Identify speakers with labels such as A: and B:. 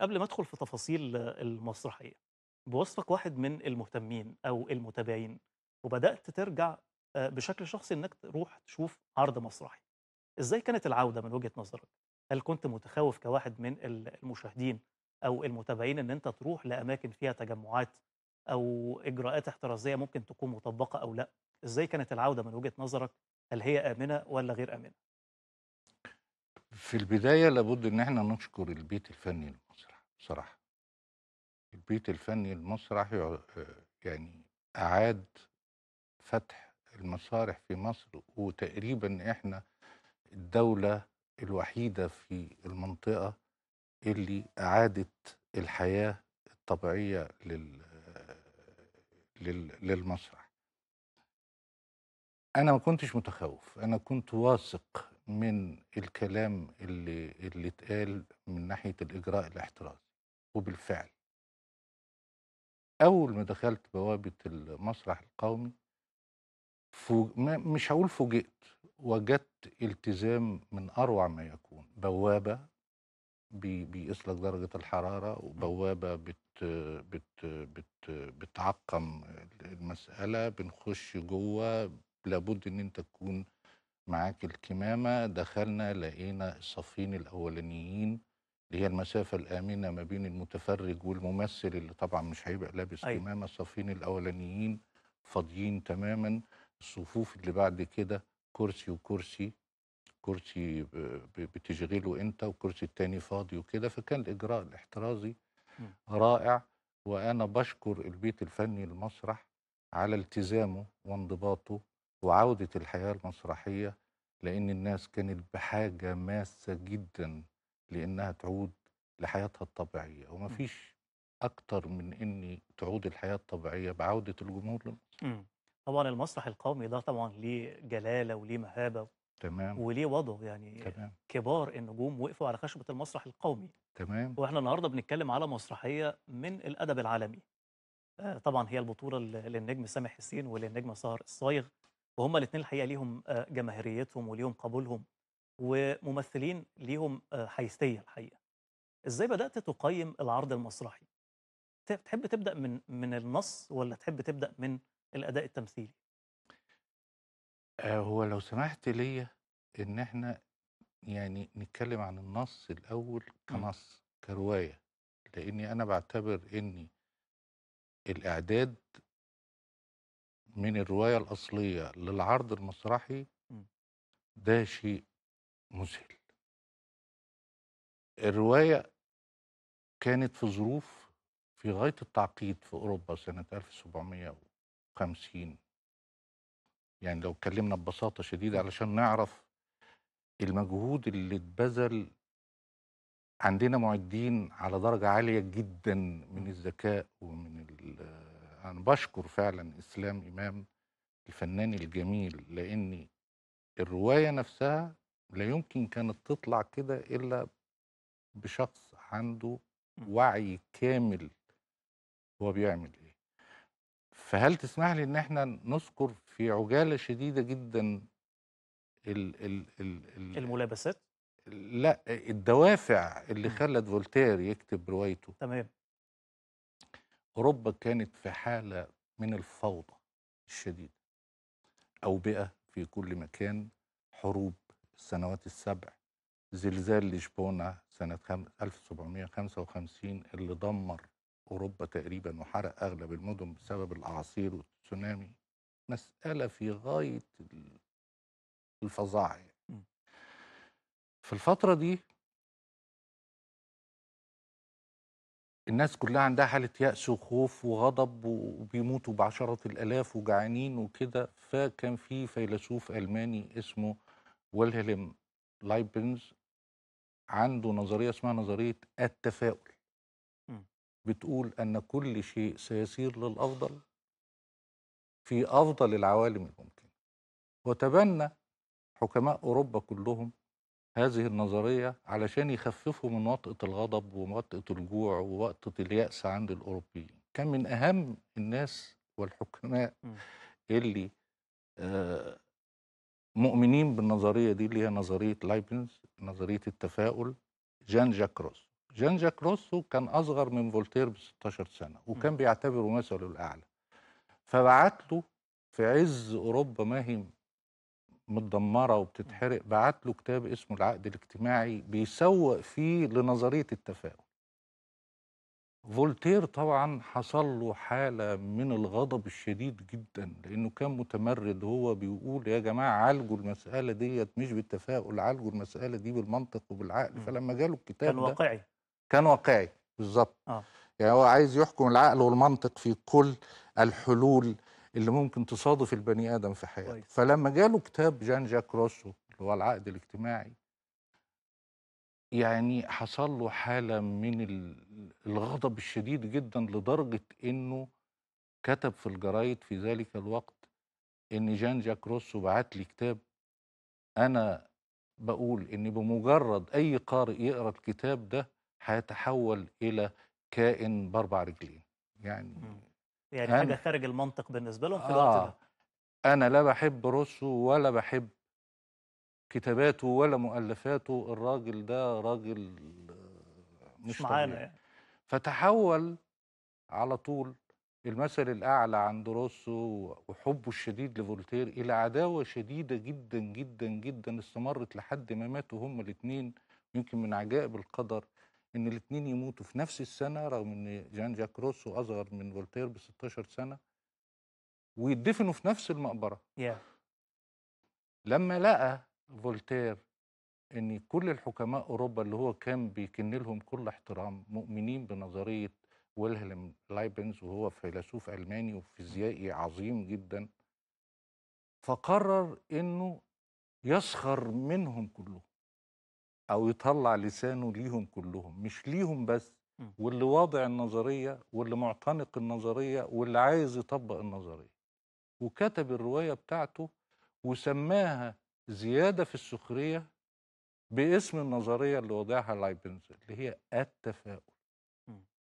A: قبل ما أدخل في تفاصيل المسرحية، بوصفك واحد من المهتمين أو المتابعين، وبدأت ترجع آآ بشكل شخصي إنك تروح تشوف عرض مسرحي، إزاي كانت العودة من وجهة نظرك؟ هل كنت متخوّف كواحد من ال المشاهدين أو المتابعين إن أنت تروح لأماكن فيها تجمعات أو إجراءات احترازية ممكن تكون مطبّقة أو لأ؟ إزاي كانت العودة من وجهة نظرك؟ هل هي آمنة والّا غير آمنة؟
B: في البداية لابد إن إحنا نشكر البيت الفني للمسرح بصراحة. البيت الفني آآ يعني أعاد فتح المسارح في مصر، وتقريبًا إحنا الدولة الوحيدة في المنطقة اللي أعادت الحياة الطبيعية لل لل للمسرح. أنا ما كنتش متخوّف، أنا كنت واثق من الكلام اللي اللي اتقال من ناحية الإجراء الاحترازي، وبالفعل. أول ما دخلت بوابة المسرح القومي فو ما مش هاقول فوجئت، وجدت التزام من أروع ما يكون، بوابة بي بيقيس لك درجة الحرارة، وبوابة بت بت بت بتعقّم المسألة، بنخش جوّه لابد إن أنت تكون معاك الكمامة، دخلنا لقينا الصفين الأولانيين اللي هي المسافة الآمنة ما بين المتفرج والممثل اللي طبعًا مش هيبقى لابس
A: أيوه.
B: كمامة، الصفين الأولانيين فاضيين تمامًا، الصفوف اللي بعد كده كرسي وكرسي، كرسي بتشغله أنت والكرسي التاني فاضي وكده، فكان الإجراء الاحترازي
A: إمم.
B: رائع، وأنا باشكر البيت الفني للمسرح على التزامه وانضباطه وعودة الحياة المسرحية، لإن الناس كانت بحاجة ماسة جدًا لإنها تعود لحياتها الطبيعية، وما
A: إمم.
B: فيش أكتر من إن تعود الحياة الطبيعية بعودة الجمهور لمصر.
A: إمم. طبعًا المسرح القومي ده طبعًا ليه جلالة وليه مهابة
B: تمام،
A: وليه وضعه، يعني
B: تمام،
A: كبار النجوم وقفوا على خشبة المسرح القومي،
B: تمام،
A: وإحنا النهارده بنتكلم على مسرحية من الأدب العالمي. آآ طبعًا هي البطولة للنجم سامح حسين وللنجمة سهر الصايغ، وهُم الاتنين الحقيقة ليهم آآ جماهيريتهم وليهم قبولهم، وممثلين ليهم آآ حيثية الحقيقة. إزاي بدأت تقيّم العرض المسرحي؟ تحب تبدأ من من النص والّا تحب تبدأ من الأداء التمثيلي؟
B: آآ هو لو سمحت ليّا إن إحنا يعني نتكلم عن النص الأول
A: إمم.
B: كنص، كرواية، لإني أنا باعتبر إن الإعداد من الرواية الأصلية للعرض المسرحي. ده شيء مذهل. الرواية كانت في ظروف في غاية التعقيد في أوروبا سنة 1750 يعني لو اتكلمنا ببساطة شديدة. علشان نعرف المجهود اللي اتبذل عندنا معدين على درجة عالية جدًا من. الذكاء ومن ال أنا باشكر فعلًا إسلام إمام الفنان الجميل، لإن الرواية نفسها لا يمكن كانت تطلع كده إلا بشخص عنده. وعي كامل هو بيعمل إيه. فهل تسمح لي إن إحنا نذكر في عجالة شديدة جدًا ال ال ال ال
A: الملابسات؟
B: لأ، الدوافع اللي. خلّت فولتير يكتب روايته.
A: تمام.
B: أوروبا كانت في حالة من الفوضى الشديدة، أوبئة في كل مكان، حروب السنوات السبع، زلزال لشبونة سنة خم 1755 اللي دمر أوروبا تقريبًا وحرق أغلب المدن بسبب الأعاصير والتسونامي، مسألة في غاية ال الفظاعة يعني. في الفترة دي الناس كلها عندها حالة يأس وخوف وغضب وبيموتوا بعشرات الآلاف وجعانين وكده، فكان في فيلسوف ألماني اسمه ويلهلم لايبنز عنده نظرية اسمها نظرية التفاؤل. بتقول أن كل شيء سيسير للأفضل في أفضل العوالم الممكنة. وتبنى حكماء أوروبا كلهم هذه النظرية علشان يخففوا من وطأة الغضب ووطأة الجوع ووطأة اليأس عند الأوروبيين. كان من أهم الناس والحكماء. اللي آآ مؤمنين بالنظرية دي اللي هي نظرية لايبنز، نظرية التفاؤل، جان جاك روسو. جان جاك روسو كان أصغر من فولتير ب 16 سنه وكان بيعتبره مثله الأعلى فبعت له في عز أوروبا ما هي متدمرة وبتتحرق بعت له كتاب اسمه العقد الاجتماعي بيسوق فيه لنظرية التفاؤل. فولتير طبعا حصل له حالة من الغضب الشديد جدا لأنه كان متمرد هو بيقول يا جماعة عالجوا المسألة ديت مش بالتفاؤل عالجوا المسألة دي بالمنطق وبالعقل. فلما جاله الكتاب
A: كان واقعي.
B: كان واقعي بالظبط.
A: آه.
B: يعني هو عايز يحكم العقل والمنطق في كل الحلول اللي ممكن تصادف البني آدم في حياته. فلما جاله كتاب جان جاك روسو اللي هو العقد الاجتماعي يعني حصل له حالة من ال- الغضب الشديد جدا لدرجة إنه كتب في الجرايد في ذلك الوقت إن جان جاك روسو بعت لي كتاب أنا بقول إن بمجرد أي قارئ يقرأ الكتاب ده هيتحول إلى كائن بأربع رجلين يعني.
A: يعني
B: أنا-
A: حاجة خارج المنطق بالنسبة لهم في الوقت
B: آه
A: ده.
B: أنا لا بحب روسو ولا بحب كتاباته ولا مؤلفاته الراجل ده راجل
A: مش معانا يعني.
B: فتحول على طول المثل الأعلى عند روسو وحبه الشديد لفولتير إلى عداوة شديدة جدا جدا جدا استمرت لحد ما ماتوا هما الاتنين يمكن من عجائب القدر. إن الاتنين يموتوا في نفس السنة رغم إن جان جاك روسو أصغر من فولتير ب 16 سنة ويدفنوا في نفس المقبرة.
A: يا
B: لما لقى فولتير إن كل الحكماء أوروبا اللي هو كان بيكن لهم كل احترام مؤمنين بنظرية ويلهلم لايبنز وهو فيلسوف ألماني وفيزيائي عظيم جدا فقرر إنه يسخر منهم كلهم أو يطلع لسانه ليهم كلهم مش ليهم بس
A: م.
B: واللي واضع النظرية واللي معتنق النظرية واللي عايز يطبق النظرية وكتب الرواية بتاعته وسماها زيادة في السخرية باسم النظرية اللي وضعها لايبنز اللي هي التفاؤل.